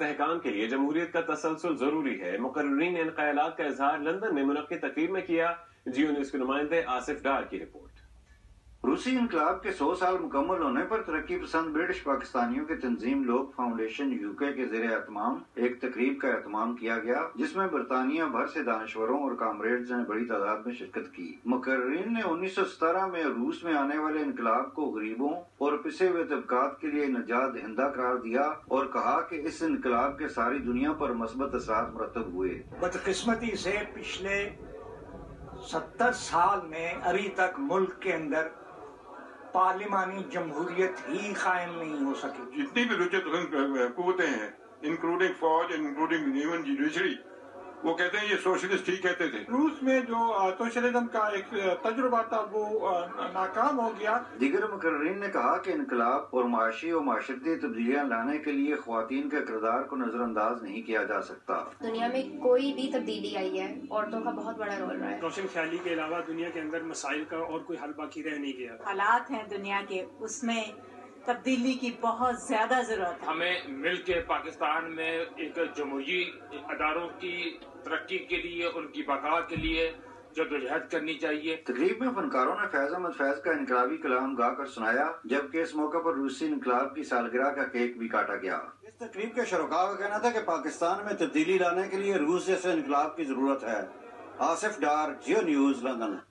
استحکام کے لیے جمہوریت کا تسلسل ضروری ہے۔ مقررین نے ان خیالات کا اظہار لندن میں منعقد تقریب میں کیا۔ جیو نیوز کے نمائندے آصف ڈار کی رپورٹ۔ روسی انقلاب کے سو سال مکمل ہونے پر ترقی پسند برٹش پاکستانیوں کی تنظیم لوگ فاؤنڈیشن یو کے کے زیر اہتمام ایک تقریب کا اہتمام کیا گیا، جس میں برطانیہ بھر سے دانشوروں اور کامریڈز نے بڑی تعداد میں شرکت کی۔ مقررین نے انیس سو سترہ میں روس میں آنے والے انقلاب کو غریبوں اور پسے ہوئے طبقات کے لیے نجات دہندہ قرار دیا اور کہا کہ اس انقلاب کے ساری دنیا پر مثبت اثرات مرتب ہوئے۔ بدقسمتی سے پچھلے ستر سال میں ابھی تک ملک کے اندر پارلیمانی جمہوریت ہی قائم نہیں ہو سکے۔ جتنی بھی رچت قوتیں ہیں انکلوڈنگ فوج انکلوڈنگ ایون جوڈیشری وہ کہتے ہیں یہ سوشلسٹ ہی کہتے تھے۔ روس میں جو سوشلزم کا ایک تجربہ تھا وہ ناکام ہو گیا۔ دیگر مقررین نے کہا کہ انقلاب اور معاشی و معاشرتی تبدیلیاں لانے کے لیے خواتین کے کردار کو نظر انداز نہیں کیا جا سکتا۔ دنیا میں کوئی بھی تبدیلی آئی ہے عورتوں کا بہت بڑا رول رہا ہے۔ روشن خیالی کے علاوہ دنیا کے اندر مسائل کا اور کوئی حل باقی رہ نہیں گیا۔ حالات ہیں دنیا کے اس میں تبدیلی کی بہت زیادہ ضرورت ہے۔ ہمیں مل کے پاکستان میں ایک جمہوری اداروں کی ترقی کے لیے ان کی بقا کے لیے جدوجہد کرنی چاہیے۔ تقریب میں فنکاروں نے فیض احمد فیض کا انقلابی کلام گا کر سنایا جبکہ اس موقع پر روسی انقلاب کی سالگرہ کا کیک بھی کاٹا گیا۔ اس تقریب کے شرکاء کا کہنا تھا کہ پاکستان میں تبدیلی لانے کے لیے روس جیسے انقلاب کی ضرورت ہے۔ Asif Dar Geo news London.